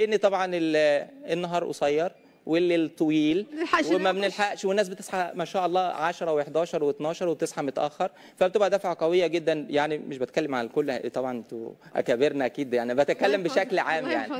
لأن طبعا ال- النهار قصير والليل طويل وما. بنلحقش والناس بتصحى ما شاء الله 10 و11 و12 وبتصحى متأخر. فبتبقى دفعة قوية جدا. يعني مش بتكلم عن الكل طبعا أنتوا أكابرنا أكيد يعني. بتكلم بشكل عام يعني.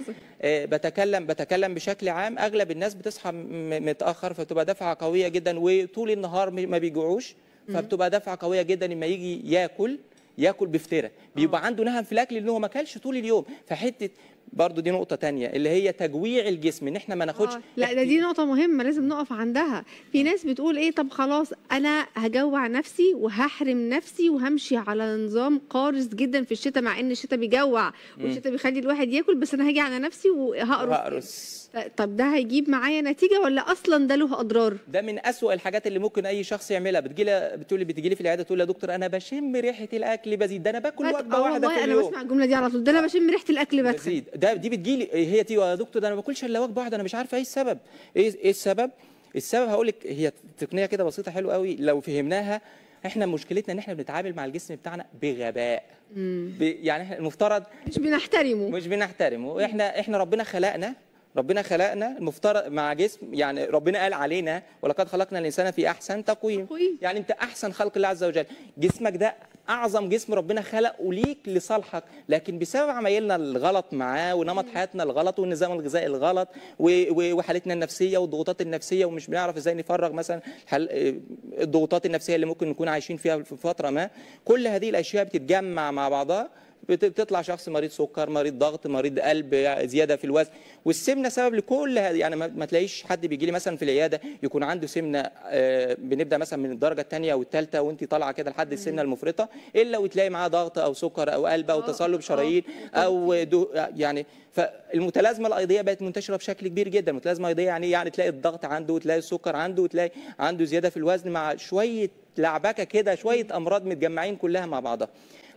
آه، بتكلم بتكلم بشكل عام. أغلب الناس بتصحى متأخر. فبتبقى دفعة قوية جدا. وطول النهار ما بيجوعوش. فبتبقى دفعة قوية جدا. اما يجي ياكل ياكل بفتره بيبقى عنده نهم في الأكل لأن هو ما أكلش طول اليوم. فحتة برضو دي نقطة تانية اللي هي تجويع الجسم إن إحنا ما ناخدش آه، لا ده دي نقطة مهمة لازم نقف عندها. في ناس بتقول إيه طب خلاص أنا هجوع نفسي وهحرم نفسي وهمشي على نظام قارس جدا في الشتاء مع إن الشتاء بيجوع والشتاء بيخلي الواحد ياكل بس أنا هاجي على نفسي وهقرص. هقرص طب ده هيجيب معايا نتيجة ولا أصلا ده له أضرار؟ ده من أسوأ الحاجات اللي ممكن أي شخص يعملها. بتجي بتقول لي بتجي لي في العيادة تقول يا دكتور أنا بشم ريحة الأكل بزيد ده أنا باكل آه واحدة والله في أنا اليوم. بسمع الجملة دي على طول ده أنا بشم ريحة الأكل بزيد ده دي بتجي لي هي دي يا دكتور ده أنا ما باكلش إلا وجبة واحدة أنا مش عارفه إيه السبب. إيه إيه السبب؟ السبب هقول لك هي تقنية كده بسيطة حلوة قوي لو فهمناها إحنا مشكلتنا إن إحنا بنتعامل مع الجسم بتاعنا بغباء. ب... يعني إحنا المفترض مش بنحترمه. مش بنحترمه. إحنا إحنا ربنا خلقنا ربنا خلقنا المفترض مع جسم يعني ربنا قال علينا ولقد خلقنا الإنسان في أحسن تقويم. يعني أنت أحسن خلق الله عز وجل. جسمك ده أعظم جسم ربنا خلقه ليك لصالحك. لكن بسبب عمايلنا الغلط معاه ونمط حياتنا الغلط والنظام الغذائي الغلط وحالتنا النفسية والضغوطات النفسية ومش بنعرف إزاي نفرغ مثلا. الضغوطات النفسية اللي ممكن نكون عايشين فيها في فترة ما. كل هذه الأشياء بتتجمع مع بعضها. بتطلع شخص مريض سكر مريض ضغط مريض قلب زيادة في الوزن. والسمنة سبب لكل هذه يعني ما تلاقيش حد بيجي لي مثلا في العيادة يكون عنده سمنة آه، بنبدأ مثلا من الدرجة الثانية والثالثه وانت طالعة كده لحد السمنة المفرطة إلا وتلاقي معاه ضغط أو سكر أو قلب أو آه، تصلب آه، شرايين أو دو يعني فالمتلازمة الأيضية بقت منتشرة بشكل كبير جدا. المتلازمه الايضيه يعني يعني تلاقي الضغط عنده وتلاقي السكر عنده وتلاقي عنده زيادة في الوزن مع شوية لعبكة كده شوية أمراض متجمعين كلها مع بعضها.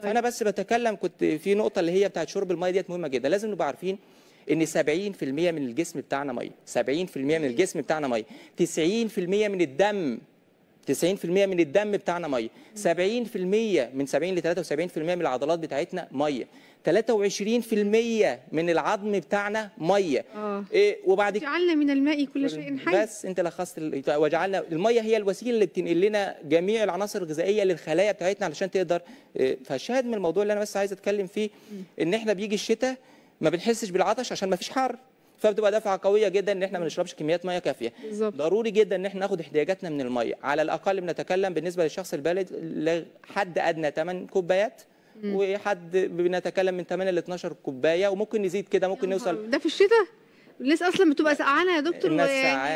فانا بس بتكلم كنت في نقطة اللي هي بتاعت شرب المية ديت مهمة جدا. لازم نبقى عارفين إن 70% من الجسم بتاعنا مية. 70% من الجسم بتاعنا مية. 90% من الدم 90% من الدم بتاعنا مية. 70% من 70 ل 73% من العضلات بتاعتنا مية. 23% من العظم بتاعنا مية. آه. إيه وبعد جعلنا من الماء كل شيء حي. بس انت لخصت وجعلنا المية هي الوسيلة اللي بتنقل لنا جميع العناصر الغذائية للخلايا بتاعتنا علشان تقدر آه، فالشاهد من الموضوع اللي أنا بس عايز أتكلم فيه إن إحنا بيجي الشتاء ما بنحسش بالعطش عشان ما فيش حر. فبتبقى دفعة قوية جدا إن إحنا ما نشربش كميات مية كافية. بالظبط. ضروري جدا إن إحنا ناخد احتياجاتنا من المية. على الأقل بنتكلم بالنسبة للشخص البالغ لحد أدنى 8 كوبايات وحد بنتكلم من 8 ل 12 كوباية وممكن نزيد كده ممكن نوصل ده في الشتاء؟ الناس أصلا بتبقى سقعانة يا دكتور الناس ساعات